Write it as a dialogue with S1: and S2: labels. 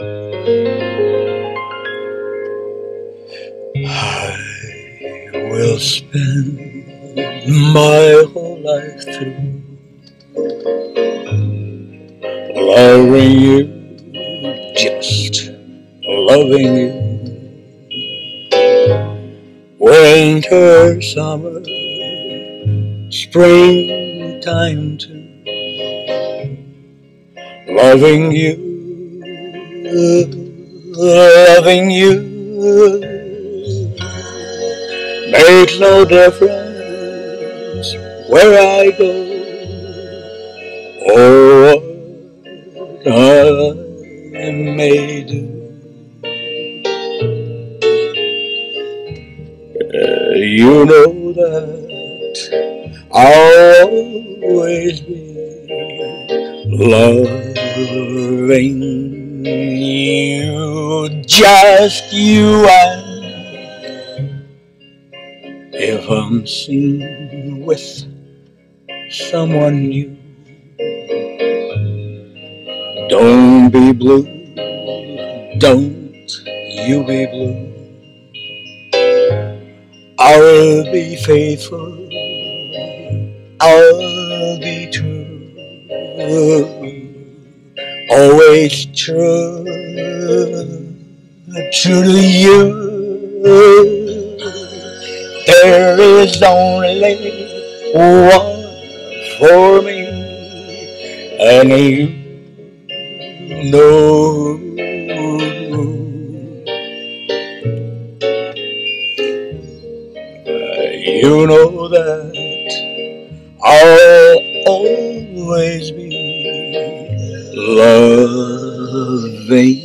S1: I will spend my whole life through loving you, just loving you. Winter, summer, springtime too. Loving you, loving you. Make no difference where I go or what I may do. You know that I'll always be loving you, just you and if I'm seen with someone new, don't be blue, don't you be blue. I'll be faithful, I'll be true, always true, true to you. There is only one for me, and you know. You know that I'll always be loving.